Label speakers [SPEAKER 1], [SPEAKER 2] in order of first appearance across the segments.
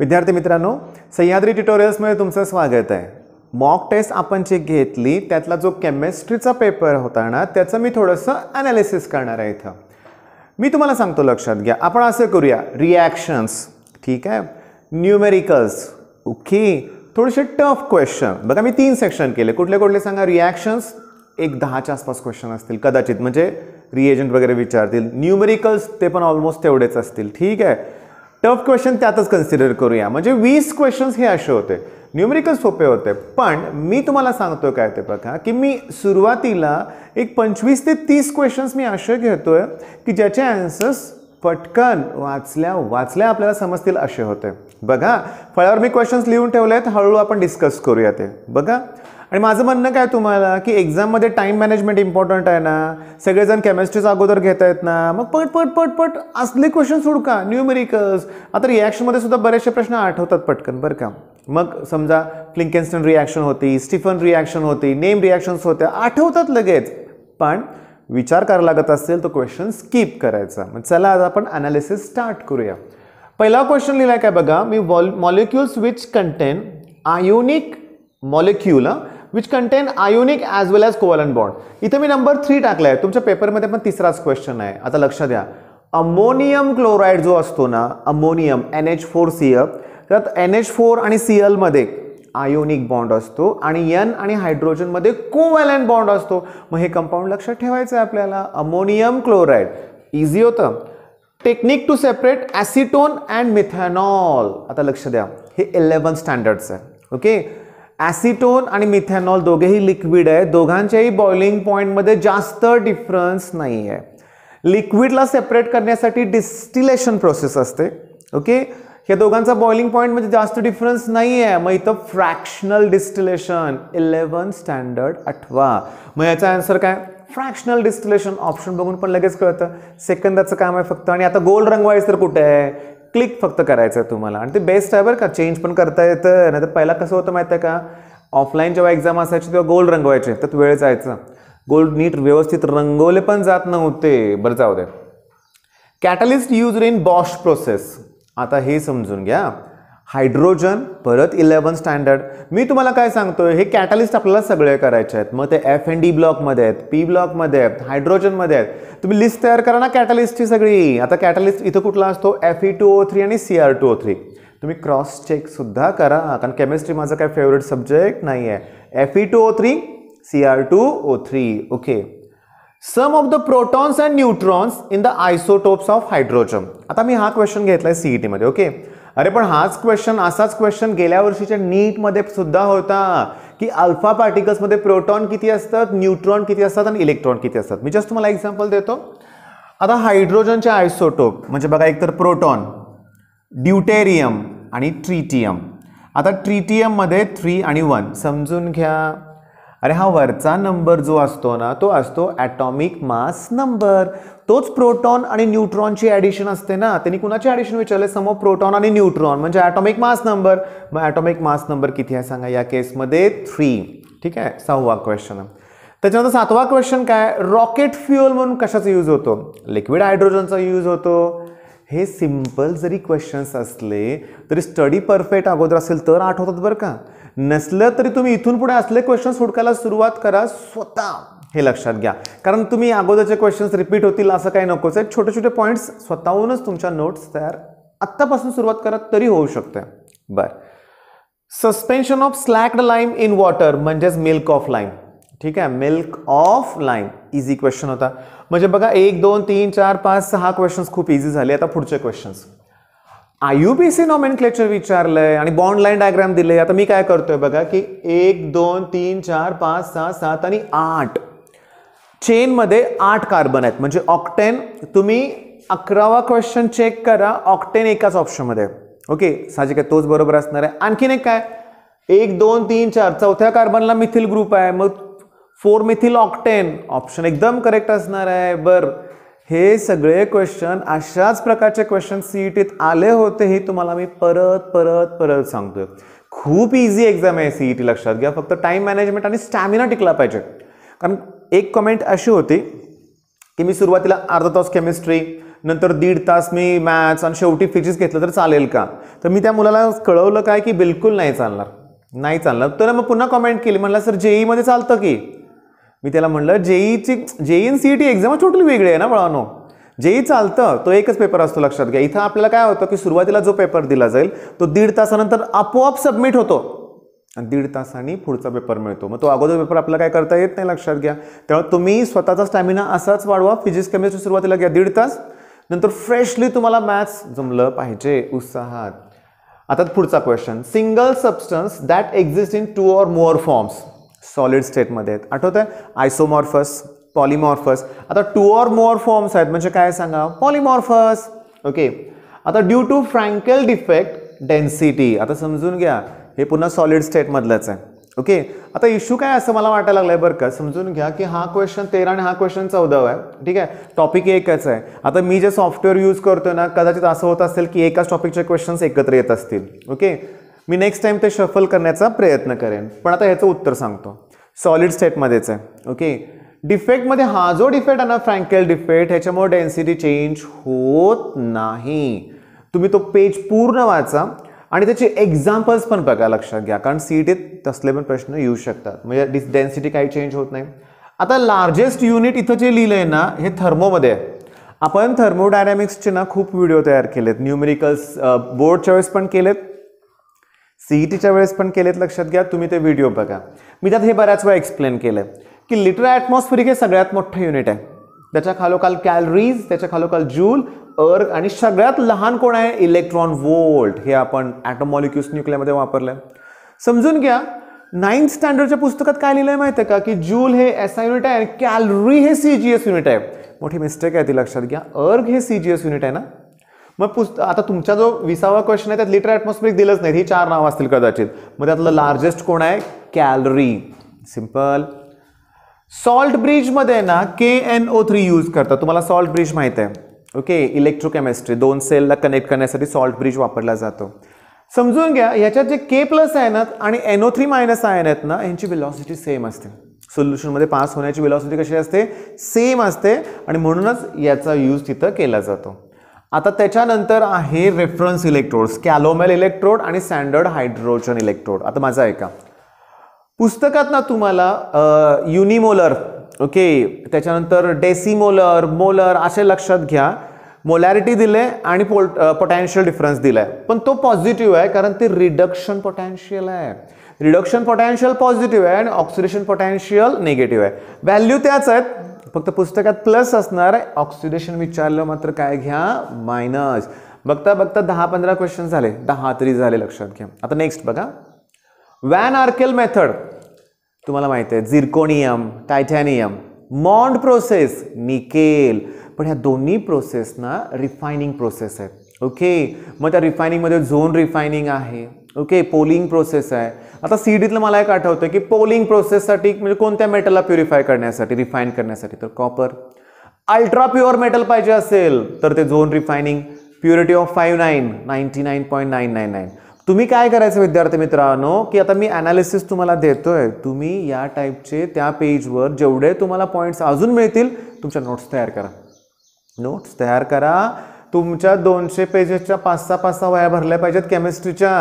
[SPEAKER 1] विद्यार्थी मित्रांनो सह्याद्री ट्युटोरियल्समध्ये तुमचं स्वागत आहे. मॉक टेस्ट आपण जी घेतली त्यातला जो केमिस्ट्रीचा पेपर होता ना त्याचं मी थोडंसं ॲनालिसिस करणार आहे इथं. मी तुम्हाला सांगतो लक्षात घ्या. आपण असं करूया रिॲक्शन्स ठीक आहे? Numericals okay? थोडेसे टफ क्वेश्चन बघा मी तीन सेक्शन केले. कुठले कुठले सांगा? रिॲक्शन्स एक दहाच्या आसपास क्वेश्चन असतील कदाचित. म्हणजे रिएजंट वगैरे विचारतील. न्यूमेरिकल्स ते पण ऑलमोस्ट तेवढेच असतील. ठीक आहे? टफ क्वेश्चन त्यातच कन्सिडर करूया. म्हणजे वीस क्वेश्चन्स हे असे होते. न्यूमेरिकल सोपे होते. पण मी तुम्हाला सांगतो काय ते बघा की मी सुरुवातीला एक पंचवीस ते तीस क्वेश्चन्स मी असे घेतोय की ज्याचे ॲन्सर्स पटकन वाचल्या वाचल्या आपल्याला समजतील असे होते. बघा फळावर मी क्वेश्चन्स लिहून ठेवले आहेत हळूहळू आपण डिस्कस करूया ते. बघा आणि माझं म्हणणं काय तुम्हाला? की एक्झाममध्ये टाईम मॅनेजमेंट इम्पॉर्टंट आहे ना? सगळेजण केमिस्ट्रीचा अगोदर घेत आहेत ना? मग पट पट पट पट असले क्वेश्चन सोडका न्यूमेरिकल्स आता रिॲक्शनमध्ये सुद्धा बरेचसे प्रश्न आठवतात पटकन बरं का? मग समजा फ्लिंकेन्स्टन रिॲक्शन होती स्टीफन रिॲक्शन होती नेम रिॲक्शन्स होत्या आठवतात लगेच. पण विचार करावा लागत असेल तो क्वेश्चन स्किप करायचा. मग चला आज आपण अनालिसिस स्टार्ट करूया. पहिला क्वेश्चन लिहिला काय बघा? मी wall molecules which contain ionic molecule which contain ionic as well as covalent bond इथं मी नंबर थ्री टाकला आहे तुमच्या पेपरमध्ये पण तिसराच क्वेश्चन आहे. आता लक्षात द्या अमोनियम क्लोराईड जो असतो ना ammonium N H four C F त्यात एन एच फोर आणि सी एलमध्ये आयोनिक बॉन्ड असतो आणि एन आणि हायड्रोजनमध्ये कोवॅलन बॉन्ड असतो. मग हे कंपाऊंड लक्षात ठेवायचं आहे आपल्याला. अमोनियम क्लोराईड इझी होतं. Technique to separate acetone and methanol. आता लक्ष द्या. हे इलेवन स्टँडर्ड्स आहे. ओके ॲसिटोन आणि मिथॅनॉल दोघेही लिक्विड आहे. दोघांच्याही बॉइलिंग पॉईंटमध्ये जास्त डिफरन्स नाही आहे लिक्विडला सेपरेट करण्यासाठी डिस्टिलेशन प्रोसेस असते. ओके या दोघांचा बॉइलिंग पॉईंटमध्ये जास्त डिफरन्स नाही आहे मग इथं फ्रॅक्शनल डिस्टिलेशन इलेवन स्टँडर्ड आठवा. मग याचा आन्सर काय? फ्रॅक्शनल डिस्टिलेशन ऑप्शन बघून पण लगेच कळतं. सेकंदाचं काम आहे फक्त. आणि आता गोल्ड रंगवायचं तर कुठे आहे? क्लिक फक्त करायचं आहे तुम्हाला. आणि ते बेस्ट आहे बरं का. चेंज पण करता येतं. नाही तर पहिला कसं होतं माहिती आहे का? ऑफलाईन जेव्हा एक्झाम असायची तेव्हा गोल्ड रंगवायचे. त्यात वेळ जायचं. गोल्ड नीट व्यवस्थित रंगवले पण जात नव्हते. बरं जाऊ दे. Catalyst use in Bosch process आता हे समजून घ्या. हायड्रोजन परत इलेवन स्टँडर्ड. मी तुम्हाला काय सांगतोय हे कॅटलिस्ट आपल्याला सगळे करायचे आहेत. मग ते एफ एन डी ब्लॉकमध्ये आहेत पी ब्लॉकमध्ये आहेत हायड्रोजनमध्ये आहेत. तुम्ही लिस्ट तयार करा ना कॅटलिस्टची सगळी. आता कॅटलिस्ट इथं कुठला असतो? F E two O three आणि C R two O three तुम्ही क्रॉस चेकसुद्धा करा कारण केमिस्ट्री माझं काय फेवरेट सब्जेक्ट नाही आहे F E two O three C R two O three okay sum of the protons and neutrons in the isotopes of hydrogen आता मी हा क्वेश्चन घेतला आहे सीईटीमध्ये ओके अरे पण हाच क्वेश्चन असाच क्वेश्चन गेल्या वर्षीच्या नीटमध्ये सुद्धा होता की अल्फा पार्टिकल्समध्ये प्रोटॉन किती असतात न्यूट्रॉन किती असतात आणि इलेक्ट्रॉन किती असतात. मी जस्ट तुम्हाला एक्झाम्पल देतो. आता हायड्रोजनचे आयसोटोप म्हणजे बघा एकतर प्रोटॉन ड्युटेरियम आणि ट्रिटियम आता ट्रिटियममध्ये थ्री आणि वन समजून घ्या. अरे हा वरचा नंबर जो असतो ना तो असतो ॲटॉमिक मास नंबर तोच प्रोटॉन आणि न्यूट्रॉनची ॲडिशन असते ना. त्यांनी कुणाची ॲडिशन विचारले समोर प्रोटॉन आणि न्यूट्रॉन. म्हणजे ॲटॉमिक मास नंबर. मग ॲटॉमिक मास नंबर किती आहे सांगा या केसमध्ये? थ्री. ठीक आहे? सहावा क्वेश्चन त्याच्यानंतर सातवा क्वेश्चन काय? रॉकेट फ्युअल म्हणून कशाचा यूज होतो? लिक्विड हायड्रोजनचा यूज होतो. हे सिंपल जरी क्वेश्चन्स असले तरी स्टडी परफेक्ट अगोदर असेल तर आठवतात बरं का. नसलं तरी तुम्ही इथून पुढे असले क्वेश्चन्स हुडकायला सुरुवात करा स्वतः. हे लक्षात घ्या. कारण तुम्ही अगोदरचे क्वेश्चन्स रिपीट होतील असं काही नकोच आहे छोटे छोटे पॉईंट्स स्वतःहूनच तुमच्या नोट्स तयार आत्तापासून सुरुवात करा तरी होऊ शकते. बरं. Suspension of slaked lime in water म्हणजेच मिल्क ऑफ लाईम ठीक आहे? Milk of lime easy question होता. म्हणजे बघा एक दोन तीन चार पाच सहा क्वेश्चन्स खूप इझी झाले. आता पुढचे questions I U P C nomenclature विचारलंय आणि बॉन्ड लाईन डायग्राम दिले आता मी काय करतोय बघा की एक दोन तीन चार पाच सहा सात आणि आठ चेनमध्ये आठ कार्बन आहेत. म्हणजे ऑक्टेन तुम्ही अकरावा क्वेश्चन चेक करा. ऑक्टेन एकाच ऑप्शनमध्ये ओके साहजिक आहे तोच बरोबर असणार आहे. आणखीन एक काय? एक दोन तीन चार. चौथ्या कार्बनला मिथिल ग्रुप आहे. मग फोर मिथिल ऑक्टेन ऑप्शन एकदम करेक्ट असणार आहे. बरं. हे सगळे क्वेश्चन अशाच प्रकारचे क्वेश्चन सीईटीत आले होते हे तुम्हाला मी परत परत परत सांगतोय. खूप इझी एक्झाम आहे सीईटी लक्षात घ्या. फक्त टाईम मॅनेजमेंट आणि स्टॅमिना टिकला पाहिजे. कारण एक कमेंट अशी होती की मी सुरुवातीला अर्धा तास केमिस्ट्री नंतर दीड तास मी मॅथ्स आणि शेवटी फिजिक्स घेतलं तर चालेल का? तर मी त्या मुलाला कळवलं काय की बिलकुल नाही चालणार नाही चालणार. तर मग पुन्हा कमेंट केली. म्हणलं सर जेईमध्ये चालतं की? मी त्याला म्हणलं जेईची JEE N C E T exam totally वेगळी आहे ना बळानो? जेई चालतं तो एकच पेपर असतो लक्षात घ्या. इथं आपल्याला काय होतं की सुरुवातीला जो पेपर दिला जाईल तो दीड तासानंतर आपोआप सबमिट होतो. आणि दीड तासांनी पुढचा पेपर मिळतो. मग तो अगोदर पेपर आपल्याला काय करता येत नाही लक्षात घ्या. त्यामुळे तुम्ही स्वतःचा स्टॅमिना असाच वाढवा फिजिक्स केमिस्ट्री सुरुवातीला घ्या दीड तास नंतर फ्रेशली तुम्हाला मॅथ्स जमलं पाहिजे उत्साहात. आता पुढचा question single substance that exist in two or more forms solid स्टेटमध्ये आहेत. आठवत आहे आयसोमॉर्फस पॉलिमॉर्फस आता टू ऑर मोर फॉर्म्स आहेत. म्हणजे काय सांगा? पॉलिमॉर्फस ओके आता due to Frenkel defect density आता समजून घ्या. हे पुन्हा सॉलिड स्टेटमधलंच आहे. ओके आता इश्यू काय असं मला वाटायला लागलं आहे बरं का? समजून घ्या की हा क्वेश्चन तेरा आणि हा क्वेश्चन चौदावा आहे. ठीक आहे? टॉपिक एकच आहे. आता मी जे सॉफ्टवेअर यूज करतो ना कदाचित असं होत असेल की एकाच टॉपिकचे क्वेश्चन्स एकत्र येत असतील. ओके मी नेक्स्ट टाईम ते शफल करण्याचा प्रयत्न करेन. पण आता ह्याचं उत्तर सांगतो. सॉलिड स्टेटमध्येच आहे. ओके डिफेक्टमध्ये हा जो डिफेक्ट आहे ना फ्रँकेल डिफेक्ट ह्याच्यामुळे डेन्सिटी चेंज होत नाही. तुम्ही तो पेज पूर्ण वाचा. आणि त्याचे एक्झाम्पल्स पण बघा लक्षात घ्या कारण सी टीत तसले पण प्रश्न येऊ शकतात. म्हणजे डिस डेन्सिटी काही चेंज होत नाही. आता लार्जेस्ट युनिट इथं जे लिहिलं आहे ना हे थर्मोमध्ये आहे. आपण थर्मोडायनॅमिक्सचे ना खूप व्हिडिओ तयार केलेत. न्यूमेरिकल्स बोर्डच्या वेळेस पण केलेत. सीईटीच्या वेळेस पण केलेत लक्षात घ्या. तुम्ही ते व्हिडिओ बघा. मी त्यात हे बऱ्याच वेळा एक्सप्लेन केलं की लिटर ॲटमॉस्फिरिक हे सगळ्यात मोठं युनिट आहे. त्याच्या खालोखाल कॅलरीज त्याच्या खालोखाल जूल अर्ग आणि सगळ्यात लहान कोण आहे? इलेक्ट्रॉन वोल्ट हे आपण ॲटम मॉलिक्युल्स न्यूक्लियामध्ये आहे समजून घ्या नाईन्थ स्टँडर्डच्या पुस्तकात काय लिहिलंय माहिती आहे का? की जूल हे एस आय युनिट आहे आणि कॅलरी हे सी जी एस युनिट आहे. मोठी मिस्टेक आहे ती लक्षात घ्या. अर्ग हे सी जी एस युनिट आहे ना? मग पुस्त आता तुमचा जो विसावा क्वेश्चन आहे त्यात लिटर ॲटमॉस्फिरिक दिलंच नाही ही चार नावं असतील कदाचित. मग त्यातलं लार्जेस्ट कोण आहे? कॅलरी सिंपल सॉल्ट ब्रिजमध्ये ना K N O three use करतात. तुम्हाला सॉल्ट ब्रिज माहीत आहे. ओके इलेक्ट्रोकेमिस्ट्री दोन सेलला कनेक्ट करण्यासाठी सॉल्ट ब्रिज वापरला जातो. समजून घ्या ह्याच्यात जे के प्लस आहे आणि एनओ थ्री मायनस आयन आहेत ना यांची विलॉसिटी सेम असते. सोल्युशनमध्ये पास होण्याची विलॉसिटी कशी असते? सेम असते आणि म्हणूनच याचा यूज तिथं केला जातो. आता त्याच्यानंतर आहे रेफरन्स इलेक्ट्रोड कॅलोमेल इलेक्ट्रोड आणि स्टँडर्ड हायड्रोजन इलेक्ट्रोड आता माझा ऐका. पुस्तकात ना तुम्हाला युनिमोलर ओके त्याच्यानंतर डेसिमोलर मोलर असे लक्षात घ्या. मोलॅरिटी दिले आणि पोल पोटॅन्शियल डिफरन्स दिलाय. पण तो पॉझिटिव्ह आहे कारण ते रिडक्शन पोटॅन्शियल आहे. रिडक्शन पोटॅन्शियल पॉझिटिव्ह आहे आणि ऑक्सिडेशन पोटॅन्शियल निगेटिव्ह आहे. व्हॅल्यू त्याच आहेत. फक्त पुस्तकात प्लस असणार आहे. ऑक्सिडेशन विचारलं मात्र काय घ्या? मायनस बघता बघता दहा पंधरा क्वेश्चन झाले. दहा तरी झाले लक्षात घ्या. आता नेक्स्ट बघा. वॅन आर्केल मेथड तुम्हाला माहिती आहे zirconium titanium Mond process nickel पण ह्या दोन्ही प्रोसेस ना रिफायनिंग प्रोसेस आहेत. ओके मग त्या रिफायनिंगमध्ये झोन रिफायनिंग आहे. ओके पोलिंग प्रोसेस आहे. आता सी डीतलं मला एक आठवतं की पोलिंग प्रोसेससाठी म्हणजे कोणत्या मेटलला प्युरिफाय करण्यासाठी रिफाईन करण्यासाठी? तर कॉपर अल्ट्रा प्युअर मेटल पाहिजे असेल तर ते zone refining purity of five nine ninety nine point nine nine nine तुम्ही काय करायचं विद्यार्थी मित्रांनो की आता मी अनालिसिस तुम्हाला देतोय. तुम्ही या टाईपचे त्या पेजवर जेवढे तुम्हाला पॉईंट्स अजून मिळतील तुमच्या नोट्स तयार करा. नोट्स तयार करा. तुमच्या दोनशे पेजेसच्या पाच सहा पाच सहा वया भरल्या पाहिजेत केमिस्ट्रीच्या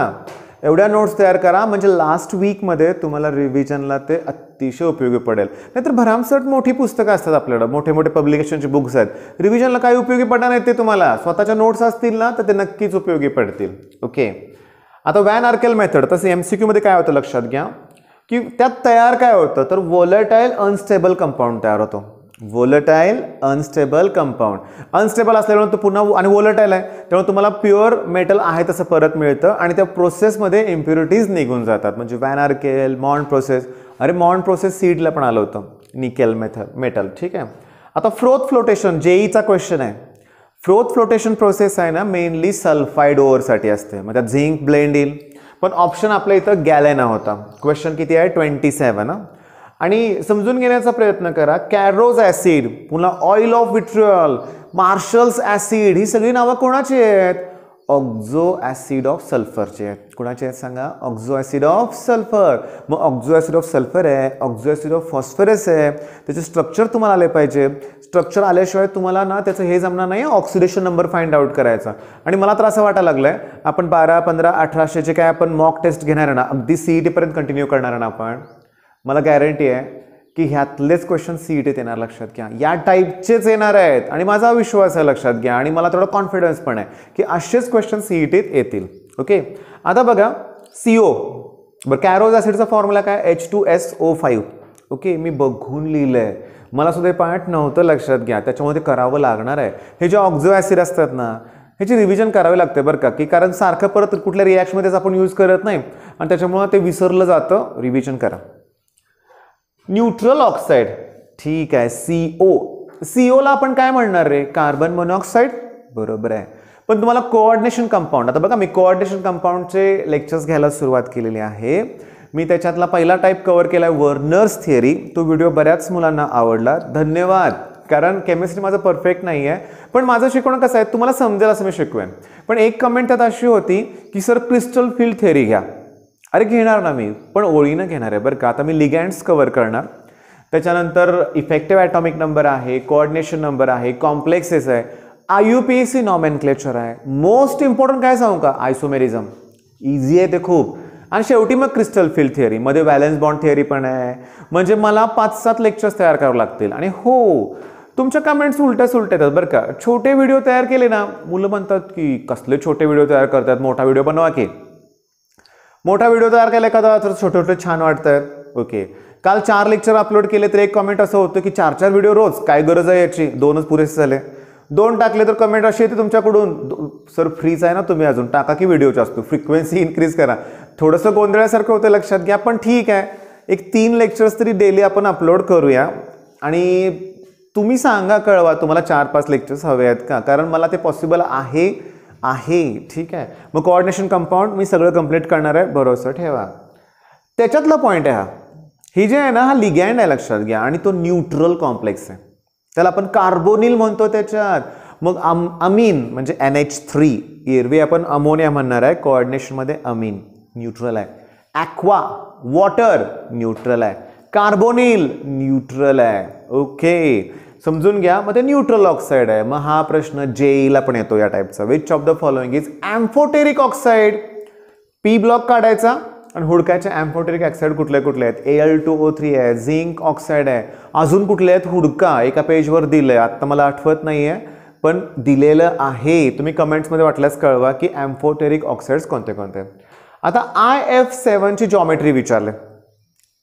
[SPEAKER 1] एवढ्या नोट्स तयार करा म्हणजे लास्ट वीकमध्ये तुम्हाला रिव्हिजनला ते अतिशय उपयोगी पडेल. नाहीतर भरामसट मोठी पुस्तकं असतात आपल्याकडं मोठे मोठे पब्लिकेशनचे बुक्स आहेत. रिव्हिजनला काही उपयोगी पडणार नाही ते तुम्हाला. स्वतःच्या नोट्स असतील ना तर ते नक्कीच उपयोगी पडतील. ओके आता वॅन आर्केल मेथड तसं एम सी क्यूमध्ये काय होतं लक्षात घ्या की त्यात तयार काय होतं तर वोलटाईल अनस्टेबल कंपाऊंड तयार होतो. वोलटाईल अनस्टेबल कंपाऊंड अनस्टेबल असल्यामुळे तो पुन्हा आणि वोलटाईल आहे त्यामुळे तुम्हाला प्युअर मेटल आहे तसं परत मिळतं आणि त्या प्रोसेसमध्ये इम्प्युरिटीज निघून जातात. म्हणजे वॅन आर्केल मॉन्ड प्रोसेस अरे मॉन प्रोसेस सीडला पण आलं होतं निकेल मेथड मेटल ठीक आहे? आता फ्रोथ फ्लोटेशन जेईचा क्वेश्चन आहे. फ्रोथ फ्लोटेशन प्रोसेस आहे ना मेनली सल्फाईड ओअरसाठी असते. मग त्यात झिंक ब्लेंड येईल. पण ऑप्शन आपल्या इथं गॅलेना होता. क्वेश्चन किती आहे? ट्वेंटी सेवन आणि समजून घेण्याचा प्रयत्न करा. कॅरोज ॲसिड पुन्हा oil of vitriol Marshall's acid ही सगळी नावं कोणाची आहेत? ऑक्झो ॲसिड ऑफ सल्फरचे आहेत. कुणाचे आहेत सांगा? ऑक्झो ॲसिड ऑफ सल्फर मग ऑक्झो ॲसिड ऑफ सल्फर आहे. ऑक्झो ॲसिड ऑफ फॉस्फरस आहे. त्याचे स्ट्रक्चर तुम्हाला आले पाहिजे. स्ट्रक्चर आल्याशिवाय तुम्हाला ना त्याचं हे जमणार नाही ऑक्सिडेशन नंबर फाइंड आउट करायचा. आणि मला तर असं वाटायला लागलं आहे आपण बारा पंधरा अठराशेचे काय आपण मॉक टेस्ट घेणार ना अगदी सी ई पर्यंत कंटिन्यू करणार आहे ना आपण मला गॅरंटी आहे की ह्यातलेच क्वेश्चन सी ई टीत येणार लक्षात घ्या. या टाईपचेच येणार आहेत आणि माझा विश्वास आहे लक्षात घ्या. आणि मला थोडा कॉन्फिडन्स पण आहे की असेच क्वेश्चन सी ई टीत येतील. ओके आता बघा सी ओ बरं कॅरोज ॲसिडचा फॉर्म्युला काय? H two S O five okay मी बघून लिहिलं आहे मला सुद्धा हे पार्ट नव्हतं लक्षात घ्या. त्याच्यामध्ये करावं लागणार आहे. हे जे ऑक्झो ॲसिड असतात ना ह्याची रिव्हिजन करावी लागते बरं का. की कारण सारखं परत कुठल्या रिॲक्शनमध्येच आपण यूज करत नाही. आणि त्याच्यामुळं ते विसरलं जातं. रिव्हिजन करा. न्यूट्रल ऑक्साईड ठीक आहे. सी ओ सी ओला आपण काय म्हणणार रे? कार्बन मोनॉक्साईड बरोबर आहे. पण तुम्हाला कोऑर्डिनेशन कंपाऊंड आता बघा मी कोऑर्डिनेशन कंपाऊंडचे लेक्चर्स घ्यायला सुरुवात केलेली आहे. मी त्याच्यातला पहिला टाईप कव्हर केला आहे वर्नर्स थिअरी तो व्हिडिओ बऱ्याच मुलांना आवडला. धन्यवाद. कारण केमिस्ट्री माझं परफेक्ट नाही आहे पण माझं शिकवणं कसं आहे? तुम्हाला समजेल असं मी शिकवेन. पण एक कमेंट त्यात अशी होती की सर क्रिस्टल फील्ड थिअरी घ्या. अरे घेणार ना मी. पण ओळीनं घेणार आहे बरं का. आता मी लिगँड्स कव्हर करणार. त्याच्यानंतर इफेक्टिव्ह ॲटॉमिक नंबर आहे कोऑर्डिनेशन नंबर आहे कॉम्प्लेक्सेस आहे. I U P A C nomenclature आहे. मोस्ट इम्पॉर्टंट काय सांगू का? आयसोमेरिझम इझी आहे ते खूप. आणि शेवटी मग क्रिस्टल फील्ड थिअरी मध्ये बॅलन्स बॉन्ड थिअरी पण आहे. म्हणजे मला पाच सात लेक्चर्स तयार करावे लागतील. आणि हो तुमच्या कमेंट्स उलट्या सुलट्या येतात बरं का. छोटे व्हिडिओ तयार केले ना मुलं म्हणतात की कसले छोटे व्हिडिओ तयार करतात? मोठा व्हिडिओ बनवा की. मोठा व्हिडिओ तयार केला एखादा तर छोटे छोटे छान वाटतात. ओके काल चार लेक्चर अपलोड केले तर एक कमेंट असं होतं की चार चार व्हिडिओ रोज? काय गरज आहे याची? दोनच पुरेसे झाले. दोन टाकले तर कमेंट अशी येते तुमच्याकडून. सर फ्रीच आहे ना तुम्ही अजून. टाका की व्हिडिओ जास्त. फ्रिक्वेन्सी इन्क्रीज करा. थोडंसं गोंधळासारखं होतं लक्षात घ्या पण ठीक आहे. एक तीन लेक्चर्स तरी डेली आपण अपलोड करूया. आणि तुम्ही सांगा कळवा तुम्हाला चार पाच लेक्चर्स हवे आहेत का? कारण मला ते पॉसिबल आहे आहे. ठीक आहे. मग कोऑर्डिनेशन कंपाऊंड मी सगळं कंप्लीट करणार आहे. भरोसा ठेवा. त्याच्यातला पॉईंट आहे हा. ही जे आहे ना हा लिगँड आहे लक्षात घ्या. आणि तो न्यूट्रल कॉम्प्लेक्स आहे. त्याला आपण कार्बोनिल म्हणतो त्याच्यात. मग अम अमीन म्हणजे एन एच थ्री एरवी आपण अमोनिया म्हणणार आहे. कोऑर्डिनेशनमध्ये अमीन न्यूट्रल आहे ॲक्वा वॉटर न्यूट्रल आहे कार्बोनिल न्यूट्रल आहे ओके. समजून घ्या मग ते न्यूट्रल ऑक्साईड आहे. मग हा प्रश्न जेईला पण येतो या टाईपचा which of the following is amphoteric oxide P block काढायचा आणि हुडकायचे ॲम्फोटेरिक ऑक्साईड कुठले कुठले आहेत? A L two O three आहे झिंक ऑक्साईड आहे. अजून कुठले आहेत? हुडका. एका पेजवर दिलं आहे आत्ता मला आठवत नाही आहे पण दिलेलं आहे. तुम्ही कमेंट्समध्ये वाटल्यास कळवा की ॲम्फोटेरिक ऑक्साईड्स कोणते कोणते आहेत? आता आय एफ सेवनची जॉमेट्री विचारले.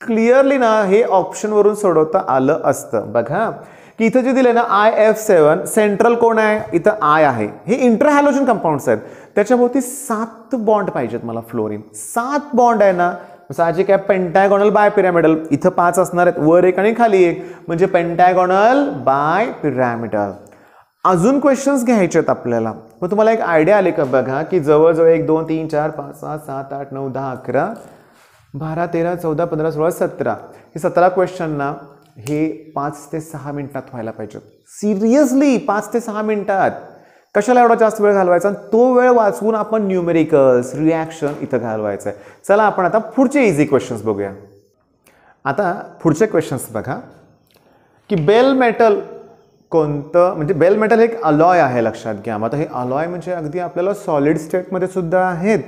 [SPEAKER 1] क्लिअरली ना हे ऑप्शनवरून सोडवता आलं असतं. बघा की इथं जे दिले ना आय एफ सेवन सेंट्रल कोण आहे? इथं आय आहे. हे इंटरहॅलोजन कंपाऊंड्स आहेत. त्याच्याभोवती सात बॉन्ड पाहिजेत मला फ्लोरीन सात बॉन्ड आहे ना साहजिक आहे पेंटॅगॉनल बाय पिरॅमिडल इथं पाच असणार आहेत वर एक आणि खाली एक. म्हणजे पेंटॅगॉनल बाय पिरॅमिडल अजून क्वेश्चन्स घ्यायचे आहेत आपल्याला. मग तुम्हाला एक आयडिया आली का बघा की जवळजवळ एक दोन तीन चार पाच सहा सात आठ नऊ दहा अकरा बारा तेरा चौदा पंधरा सोळा सतरा. हे सतरा क्वेश्चनना हे पाच ते सहा मिनिटात व्हायला पाहिजे सिरियसली पाच ते सहा मिनिटात. कशाला एवढा जास्त वेळ घालवायचा? आणि तो वेळ वाचवून आपण न्यूमेरिकल्स रिॲक्शन इथं घालवायचं आहे. चला आपण आता पुढचे इझी क्वेश्चन्स बघूया. आता पुढचे क्वेश्चन्स बघा. की बेल मेटल कोणतं म्हणजे बेल मेटल हे एक अलॉय आहे लक्षात घ्या. मग आता हे अलॉय म्हणजे अगदी आपल्याला सॉलिड स्टेटमध्ये सुद्धा आहेत.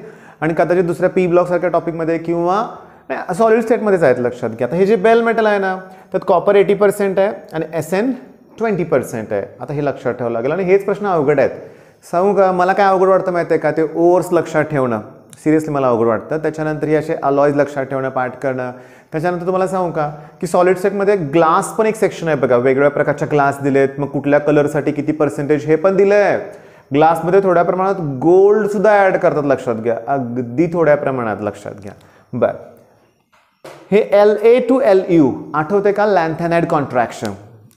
[SPEAKER 1] आणि कदाचित दुसऱ्या पी ब्लॉकसारख्या टॉपिकमध्ये किंवा नाही सॉलिड स्टेटमध्येच आहेत लक्षात घ्या. आता हे जे बेल मेटल आहे ना त्यात कॉपर एटी पर्सेंट आहे आणि एस एन ट्वेंटी पर्सेंट आहे. आता हे लक्षात ठेवावं लागेल. आणि हेच प्रश्न अवघड आहेत. सांगू का मला काय अवघड वाटतं माहिती आहे का? ते ओवर्स लक्षात ठेवणं. सिरियसली मला अवघड वाटतं. त्याच्यानंतर हे असे अलॉईज लक्षात ठेवणं पाठ करणं. त्याच्यानंतर तुम्हाला सांगू का की सॉलिड सेटमध्ये ग्लास पण एक सेक्शन आहे बघा. वेगवेगळ्या प्रकारच्या ग्लास दिलेत. मग कुठल्या कलरसाठी किती पर्सेंटेज हे पण दिलं आहे ग्लासमध्ये थोड्या प्रमाणात गोल्ड सुद्धा ॲड करतात लक्षात घ्या. अगदी थोड्या प्रमाणात लक्षात घ्या. बरं. हे L A two L U आठवते का? लॅन्थॅनाइड कॉन्ट्रॅक्शन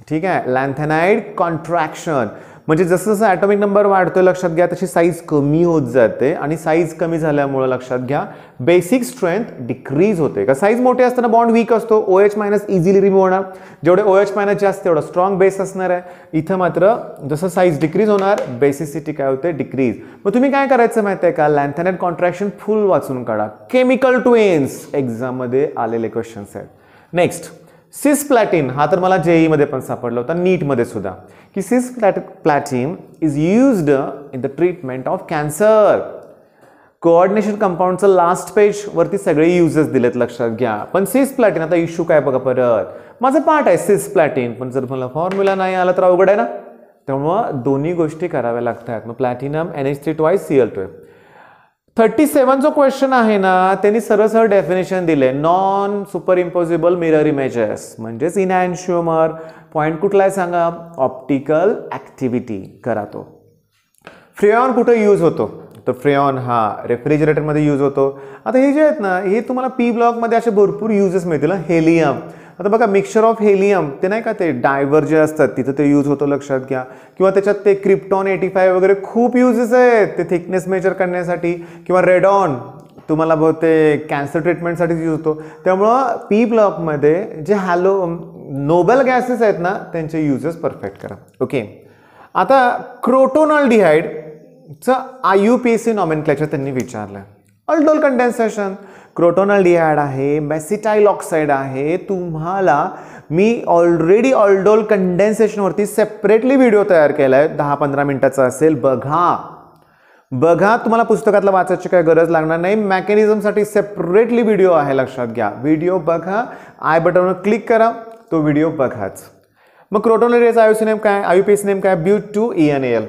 [SPEAKER 1] ठीक आहे? लॅन्थॅनाइड कॉन्ट्रॅक्शन म्हणजे जसं जसं ॲटॉमिक नंबर वाढतोय लक्षात घ्या तशी साईज कमी होत जाते आणि साईज कमी झाल्यामुळं लक्षात घ्या बेसिक स्ट्रेंथ डिक्रीज होते. का साईज मोठे असताना बॉन्ड वीक असतो O H minus easily remove होणार. जेवढे ओ एच मायनस जास्त तेवढा स्ट्रॉंग बेस असणार आहे. इथं मात्र जसं साईज डिक्रीज होणार बेसिसिटी काय होते? डिक्रीज मग तुम्ही काय करायचं माहिती आहे का लॅन्थॅनाइड कॉन्ट्रॅक्शन फुल वाचून काढा. केमिकल ट्वेन्स एक्झाममध्ये आलेले क्वेश्चन्स आहेत. नेक्स्ट सिस प्लॅटिन हा तर मला जेईमध्ये पण सापडला होता नीटमध्ये सुद्धा. की cis plat platin is used in the treatment of cancer coordination कंपाऊंडचं last page वरती सगळे युजेस दिलेत लक्षात घ्या. पण सिस प्लॅटिन आता इश्यू काय बघा परत? माझं पार्ट आहे सिस प्लॅटिन पण जर मला फॉर्म्युला नाही आला तर अवघड आहे ना? त्यामुळं दोन्ही गोष्टी कराव्या लागतात. मग platinum N H three twice C L twelve thirty seven जो क्वेश्चन आहे ना त्यांनी सरळ सरळ डेफिनेशन दिले. Non super impossible mirror images म्हणजेच इन इनॅन्शिओमर पॉईंट कुठला आहे सांगा? ऑप्टिकल ॲक्टिव्हिटी करा तो. फ्रेऑन कुठं यूज होतो? तर फ्रेऑन हा रेफ्रिजरेटरमध्ये यूज होतो. आता हे जे आहेत ना हे तुम्हाला पी ब्लॉकमध्ये असे भरपूर युजेस मिळतील. हेलियम आता बघा मिक्सचर ऑफ हेलियम ते नाही का ते डायव्हर जे असतात तिथं ते यूज होतो लक्षात घ्या. किंवा त्याच्यात ते क्रिप्टॉन एटी फाय वगैरे खूप युजेस आहेत ते थिकनेस मेजर करण्यासाठी. किंवा रेडॉन तुम्हाला बहुतेक कॅन्सर ट्रीटमेंटसाठी यूज होतो. त्यामुळं पी ब्लॉकमध्ये जे हॅलो नोबेल गॅसेस आहेत ना त्यांचे युजेस परफेक्ट करा. ओके आता क्रोटोनॉल्डिहाइडचं I U P C nomenclature त्यांनी विचारलं. अल्डोल कंडेन्सेशन क्रोटोनल डिहाइड आहे मॅसिटाईल ऑक्साईड आहे. तुम्हाला मी ऑलरेडी ऑल्डोल कंडेन्सेशनवरती सेपरेटली व्हिडिओ तयार केला आहे दहा पंधरा मिनिटाचा असेल. बघा. बघा तुम्हाला पुस्तकातलं वाचायची काय गरज लागणार नाही. मॅकॅनिझमसाठी सेपरेटली व्हिडिओ आहे लक्षात घ्या. व्हिडिओ बघा. आय बटनवर क्लिक करा. तो व्हिडिओ बघाच. मग क्रोटोनल आयुसी नेम काय? आयु पी नेम काय? But two E N L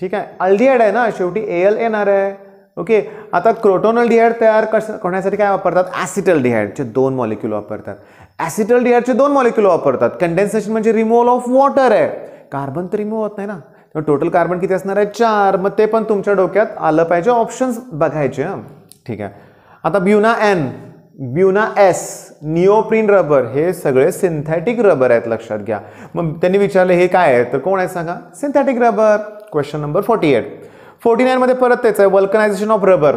[SPEAKER 1] ठीक आहे? अल्डिहाइड आहे ना? शेवटी ए एल येणार आहे. ओके आता क्रोटोनल डिहाइड तयार कसं करण्यासाठी काय वापरतात? ॲसिटल डिहाइडचे दोन मॉलिक्यूल वापरतात. ॲसिटल डिहाइडचे दोन मॉलिक्यूल वापरतात. कंडेन्सेशन म्हणजे रिमूव्हल ऑफ वॉटर आहे. कार्बन तर रिमूव्ह होत नाही ना. तर टोटल कार्बन किती असणार आहे? चार. मग ते पण तुमच्या डोक्यात आलं पाहिजे. ऑप्शन्स बघायचे हां. ठीक आहे. आता Buna N Buna S neoprene rubber हे सगळे सिंथॅटिक रबर आहेत लक्षात घ्या. मग त्यांनी विचारले हे काय आहे? तर कोण आहे सांगा? Synthetic rubber question number forty eight forty नाईनमध्ये परत तेच आहे vulcanisation of rubber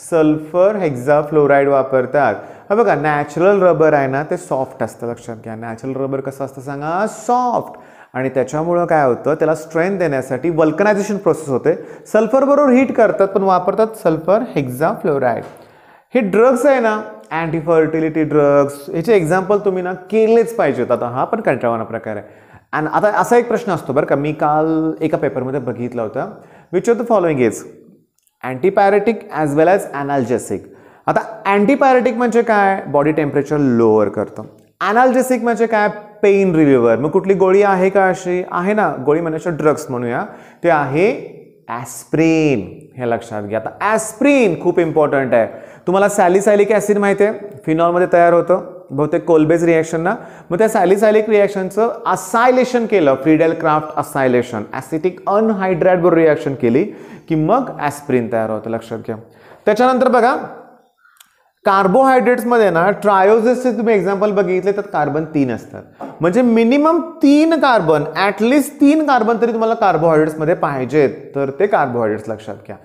[SPEAKER 1] sulphur hexa fluoride वापरतात. हा बघा नॅचरल रबर आहे ना ते सॉफ्ट असतं लक्षात घ्या. नॅचरल रबर कसं असतं सांगा? सॉफ्ट आणि त्याच्यामुळं काय होतं? त्याला स्ट्रेंथ देण्यासाठी वल्कनायझेशन प्रोसेस होते. सल्फर बरोबर हीट करतात पण वापरतात सल्फर हेक्झा फ्लोराईड हे ड्रग्स आहे ना अँटी फर्टिलिटी ड्रग्स याचे एक्झाम्पल तुम्ही ना केलेच पाहिजेत आता हा पण कंटाळवाना प्रकार आहे. आणि आता असा एक प्रश्न असतो बरं का. मी काल एका पेपरमध्ये बघितला होता. Which of the following is antipyretic as well as analgesic आता अँटीपॅरेटिक म्हणजे काय? बॉडी टेम्परेचर लोअर करतं. ॲनाल्जेसिक म्हणजे काय? पेन रिलिव्हर मग कुठली गोळी आहे का अशी? आहे ना गोळी म्हणण्याच्या ड्रग्स म्हणूया. ते आहे ॲस्प्रिन हे लक्षात घ्या. आता ॲस्प्रिन खूप इम्पॉर्टंट आहे. तुम्हाला सॅलिसायलिक ॲसिड माहिती आहे? फिनॉलमध्ये तयार होतं. बहुतेक कोलबेज रिॲक्शन ना मग त्या सॅलिसॅलिक रिॲक्शनचं असायलेशन केलं Friedel Craft acylation acetic anhydride reaction केली की मग ॲस्प्रिन तयार होतं. लक्षात घ्या. त्याच्यानंतर बघा कार्बोहायड्रेट्समध्ये ना ट्रायोजेसचे तुम्ही एक्झाम्पल बघितले तर कार्बन तीन असतात. म्हणजे मिनिमम तीन कार्बन ॲटलिस्ट तीन कार्बन तरी तुम्हाला कार्बोहायड्रेट्समध्ये पाहिजेत. तर ते कार्बोहायड्रेट्स लक्षात घ्या.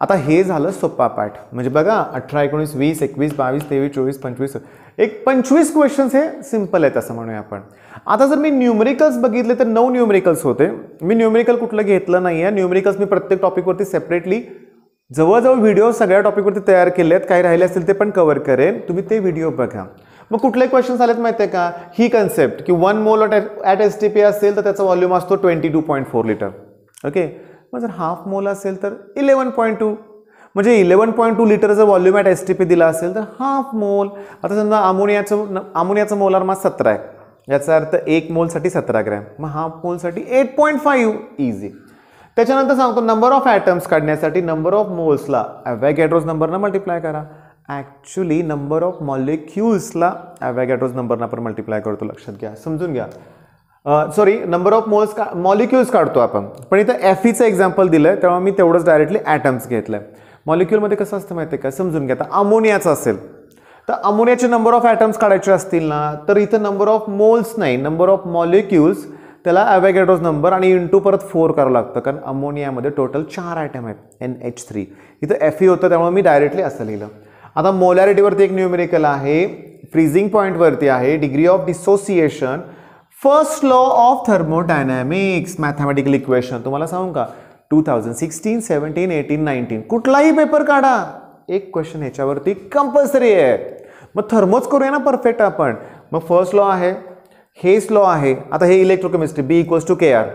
[SPEAKER 1] आता हे झालं सोप्पा पाठ. म्हणजे बघा अठरा एकोणीस वीस एकवीस बावीस तेवीस चोवीस पंचवीस एक पंचवीस क्वेश्चन्स हे सिंपल आहेत असं म्हणूया आपण. आता जर मी न्यूमरिकल्स बघितले तर नऊ न्यूमरिकल्स होते. मी न्यूमरिकल कुठलं घेतलं नाही आहे न्यूमरिकल्स मी प्रत्येक टॉपिकवरती सेपरेटली जवळजवळ व्हिडिओ सगळ्या टॉपिकवरती तयार केले आहेत. काही राहिले असतील ते पण कवर करेन. तुम्ही ते व्हिडिओ बघा. मग कुठले क्वेश्चन्स आलेत माहिती आहे का? ही कन्सेप्ट की one mole at S T P असेल तर त्याचा व्हॉल्यूम असतो twenty two point four litre okay मग जर हाफ मोल असेल तर इलेवन पॉईंट टू म्हणजे इलेवन पॉईंट टू लिटरचं volume at S T P दिला असेल तर हाफ मोल आता समजा अमोनियाचं अमोनियाचं मोलार मास सतरा आहे. याचा अर्थ एक मोलसाठी सतरा ग्रॅम मग हाफ मोलसाठी एट पॉईंट फाईव्ह इझी त्याच्यानंतर सांगतो नंबर ऑफ ॲटम्स काढण्यासाठी नंबर ऑफ मोल्सला ॲव्हॅगॅड्रोज नंबरनं मल्टिप्लाय करा. ॲक्च्युली नंबर ऑफ मॉलिक्युल्सला ॲव्हॅगॅड्रोज नंबरनं आपण मल्टिप्लाय करतो. लक्षात घ्या समजून घ्या. सॉरी नंबर ऑफ मोल्स का मॉलिक्युल्स काढतो आपण. पण इथं एफ ईचं एक्झाम्पल दिलं आहे तेव्हा मी तेवढंच डायरेक्टली ॲटम्स घेतलं आहे मॉलिक्युलमध्ये कसं असतं माहिती आहे का? समजून घ्या. आता अमोनियाचं असेल. तर अमोनियाचे नंबर ऑफ ॲटम्स काढायचे असतील ना तर इथं नंबर ऑफ मोल्स नाही नंबर ऑफ मॉलिक्युल्स त्याला ॲव्हॅगॅड्रोज नंबर आणि इंटू परत फोर करावं लागतं. कारण अमोनियामध्ये टोटल चार आयटम आहेत एन एच थ्री इथं एफ ई होतं त्यामुळे मी डायरेक्टली असं लिहिलं. आता मोलॅरिटीवरती एक न्यूमेरिकल आहे फ्रीझिंग पॉईंटवरती आहे degree of dissociation first law of thermodynamics mathematical equation तुम्हाला सांगू का? Two thousand sixteen seventeen eighteen nineteen कुठलाही पेपर काढा. एक क्वेश्चन ह्याच्यावरती कंपल्सरी आहे. मग थर्मोच करूया ना परफेक्ट आपण. मग फर्स्ट लॉ आहे हेच लॉ आहे. आता हे electrochemistry B equals to K R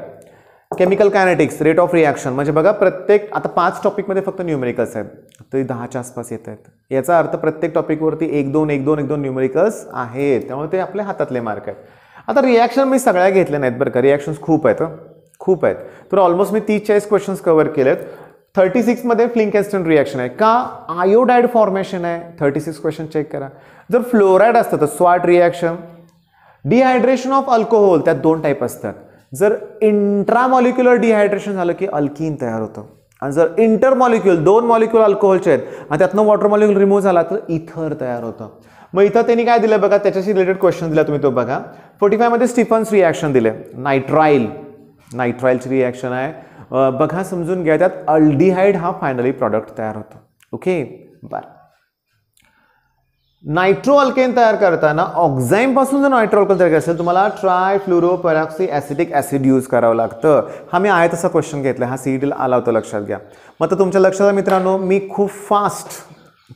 [SPEAKER 1] chemical kinetics rate of reaction म्हणजे बघा प्रत्येक आता पाच टॉपिकमध्ये फक्त न्यूमेरिकल्स आहेत. तरी दहाच्या आसपास येत आहेत. याचा अर्थ प्रत्येक टॉपिकवरती एक दोन एक दोन एक दोन न्यूमेरिकल्स आहेत. त्यामुळे ते आपल्या हातातले मार्क आहेत. आता रिॲक्शन मी सगळ्या घेतल्या नाहीत बरं का. रिॲक्शन्स खूप आहेत खूप आहेत. तर ऑलमोस्ट मी तीस चाळीस क्वेश्चन्स कव्हर केलेत थर्टी सिक्समध्ये फ्लिंकेस्टन रिॲक्शन आहे. का आयोडाईड फॉर्मेशन आहे? थर्टी सिक्स क्वेश्चन चेक करा. जर फ्लोराईड असतं तर Swarts reaction dehydration of alcohol त्यात दोन टाईप असतात. जर इंट्रामॉलिक्युलर डिहायड्रेशन झालं की अल्किन तयार होतं. आणि जर इंटरमॉलिक्युल दोन मॉलिक्युल अल्कोहोलचे आहेत आणि त्यातनं वॉटर मॉलिक्युल रिमूव्ह झाला तर इथर तयार होतं. मग इथं त्यांनी काय दिलं बघा? त्याच्याशी रिलेटेड क्वेश्चन दिला तुम्ही तो बघा. फोर्टी फायमध्ये स्टिफन्स रिॲक्शन दिले नायट्राईल नायट्रॉईलची रिॲक्शन आहे. बघा समजून घ्या. त्यात अल्डिहाईड हा फायनली प्रॉडक्ट तयार होतो. ओके? बरं. नायट्रो अल्केन तयार करताना ऑक्झाईमपासून जर नायट्रो अल्केन तयार करायचं असेल तुम्हाला tri fluoro acetic acid use करावं लागतं. हा मी आहे तसा क्वेश्चन घेतला. हा सी टीला आला होता लक्षात घ्या. मग तर तुमच्या लक्षात मित्रांनो मी खूप फास्ट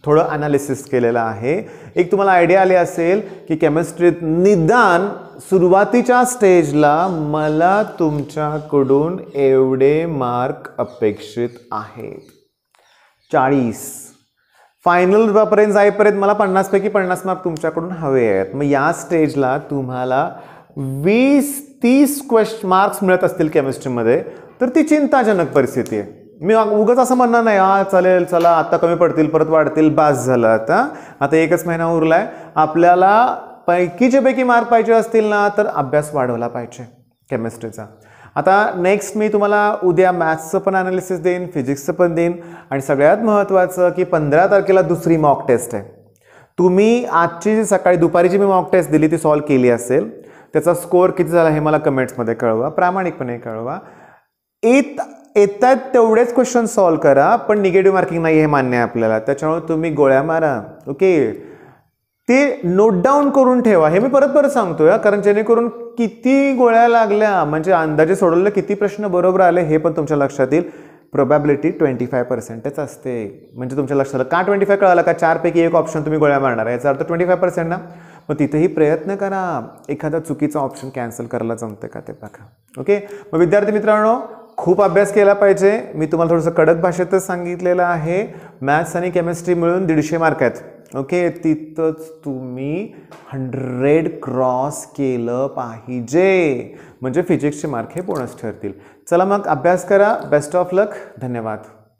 [SPEAKER 1] थोडं अनालिसिस केलेलं आहे. एक तुम्हाला आयडिया आली असेल की केमिस्ट्रीत निदान सुरुवातीच्या स्टेजला मला तुमच्याकडून एवढे मार्क अपेक्षित आहेत. चाळीस. फायनलपर्यंत जाईपर्यंत मला पन्नासपैकी पन्नास मार्क तुमच्याकडून हवे आहेत. मग या स्टेजला तुम्हाला वीस तीस क्वेश्चन मार्क्स मिळत असतील केमिस्ट्रीमध्ये तर ती चिंताजनक परिस्थिती आहे. मी उगाच असं म्हणणार नाही हा चालेल चला आत्ता कमी पडतील परत वाढतील बास झालं आता. आता एकच महिना उरलाय. आपल्याला पैकीचे पैकी मार्क पाहिजे असतील ना तर अभ्यास वाढवला पाहिजे केमिस्ट्रीचा आता नेक्स्ट मी तुम्हाला उद्या मॅथ्सचं पण ॲनालिसिस देईन फिजिक्सचं पण देईन आणि सगळ्यात महत्त्वाचं की पंधरा तारखेला दुसरी मॉक टेस्ट आहे. तुम्ही आजची जी सकाळी दुपारी जी मी मॉक टेस्ट दिली ती सॉल्व केली असेल. त्याचा स्कोअर किती झाला हे मला कमेंट्समध्ये कळवा प्रामाणिकपणे कळवा. येत येतात तेवढेच क्वेश्चन सॉल्व करा पण निगेटिव्ह मार्किंग नाही हे मान्य आहे आपल्याला. त्याच्यामुळे तुम्ही गोळ्या मारा. ओके ते नोट डाऊन करून ठेवा. हे मी परत परत सांगतो या कारण जेणेकरून किती गोळ्या लागल्या म्हणजे अंदाजे सोडवलं किती प्रश्न बरोबर आले हे पण तुमच्या लक्षात येईल. प्रोबॅबिलिटी ट्वेंटी फाय पर्सेंटच असते. म्हणजे तुमच्या लक्षात आलं का ट्वेंटी फाय कळाला का? चारपैकी एक ऑप्शन तुम्ही गोळ्या मारणार याचा अर्थ ट्वेंटी फाय पर्सेंट ना? मग तिथेही प्रयत्न करा. एखादा चुकीचा ऑप्शन कॅन्सल करायला जमते का ते बघा. ओके मग विद्यार्थी मित्रांनो खूप अभ्यास केला पाहिजे. मी तुम्हाला थोडंसं कडक भाषेतच सांगितलेलं आहे. मॅथ्स आणि केमिस्ट्री मिळून दीडशे मार्क आहेत. ओके तिथंच तुम्ही हंड्रेड क्रॉस केलं पाहिजे. म्हणजे फिजिक्सचे मार्क हे बोनस ठरतील. चला मग अभ्यास करा. बेस्ट ऑफ लक धन्यवाद.